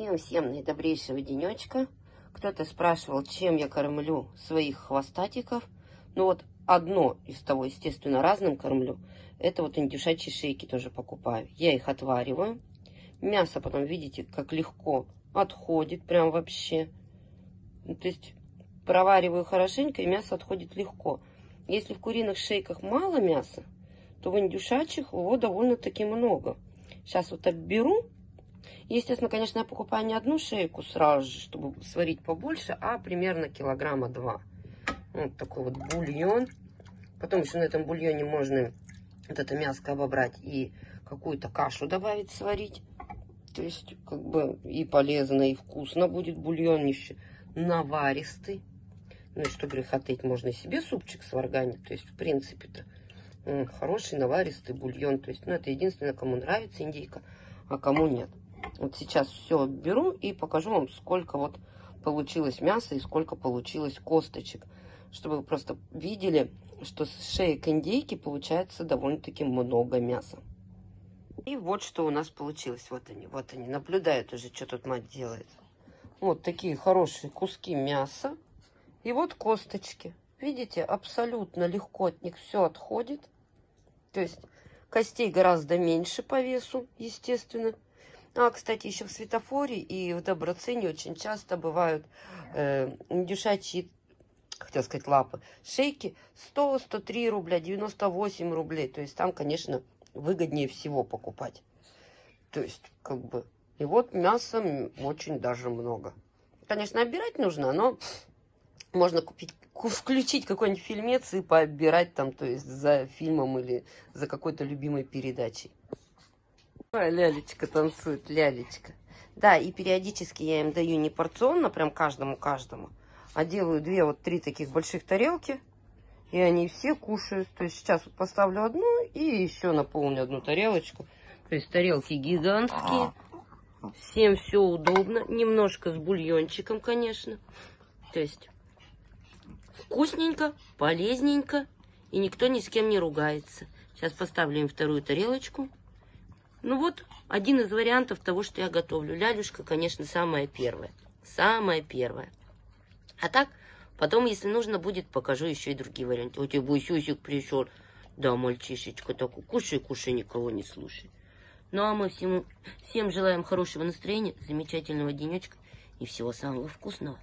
Всем-всем наидобрейшего денечка. Кто-то спрашивал, чем я кормлю своих хвостатиков. Ну вот одно из того, естественно, разным кормлю. Это вот индюшачьи шейки тоже покупаю. Я их отвариваю. Мясо потом, видите, как легко отходит прям вообще. Ну, то есть провариваю хорошенько, и мясо отходит легко. Если в куриных шейках мало мяса, то в индюшачьих его довольно-таки много. Сейчас вот обберу Естественно, конечно, я покупаю не одну шейку сразу же, чтобы сварить побольше, а примерно килограмма два. Вот такой вот бульон. Потом еще на этом бульоне можно вот это мяско обобрать и какую-то кашу добавить, сварить. То есть, как бы и полезно, и вкусно будет бульон еще наваристый. Ну и что грехотеть, можно себе супчик сварганить. То есть, в принципе-то, хороший наваристый бульон. То есть, ну это единственное, кому нравится индейка, а кому нет. Вот сейчас все беру и покажу вам, сколько вот получилось мяса и сколько получилось косточек. Чтобы вы просто видели, что с шеи к получается довольно-таки много мяса. И вот что у нас получилось. Вот они, вот они. Наблюдают уже, что тут мать делает. Вот такие хорошие куски мяса. И вот косточки. Видите, абсолютно легко от них все отходит. То есть костей гораздо меньше по весу, естественно. А, кстати, еще в светофоре и в доброцене очень часто бывают э, индюшачьи, хотел сказать, лапы, шейки 100-103 рубля, 98 рублей. То есть там, конечно, выгоднее всего покупать. То есть, как бы, и вот мяса очень даже много. Конечно, обирать нужно, но можно купить, включить какой-нибудь фильмец и пообирать там, то есть за фильмом или за какой-то любимой передачей. Ой, лялечка танцует, лялечка. Да, и периодически я им даю не порционно, прям каждому-каждому, а делаю две, вот три таких больших тарелки, и они все кушают. То есть сейчас вот поставлю одну и еще наполню одну тарелочку. То есть тарелки гигантские. Всем все удобно. Немножко с бульончиком, конечно. То есть вкусненько, полезненько. И никто ни с кем не ругается. Сейчас поставлю им вторую тарелочку. Ну вот, один из вариантов того, что я готовлю. Лялюшка, конечно, самая первая. Самая первая. А так, потом, если нужно будет, покажу еще и другие варианты. У тебя Бусюсик пришел. Да, мальчишечка такой. Кушай, кушай, никого не слушай. Ну, а мы всем, всем желаем хорошего настроения, замечательного денечка и всего самого вкусного.